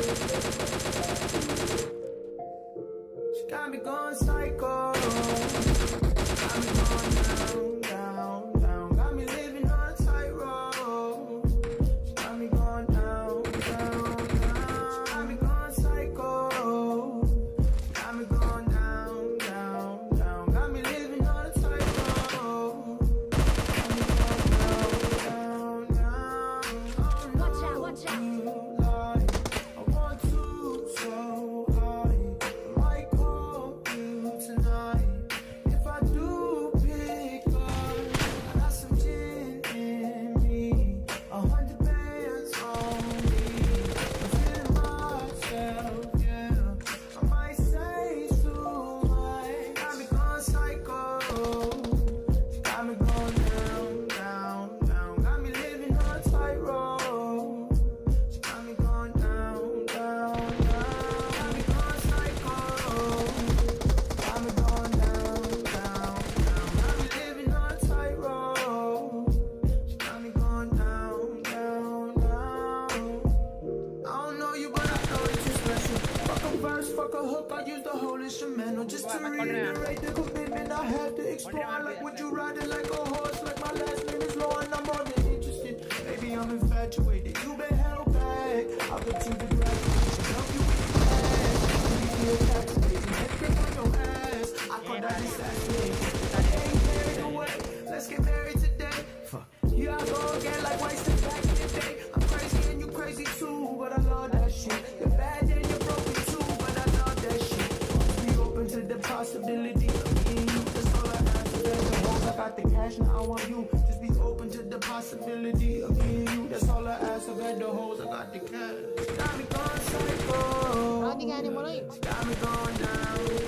She got me going psycho. Got me going down. First, fuck a hook, I use the whole instrumental just to reiterate the commitment I had to explore. Like, would you ride it like a horse? Like, my last name is Lauren, I'm more than interested. Maybe I'm infatuated. the cash, now I want you. Just be open to the possibility of me and you. That's all I ask. I got the hoes, I got the cash. Got me going psycho. Got me going down.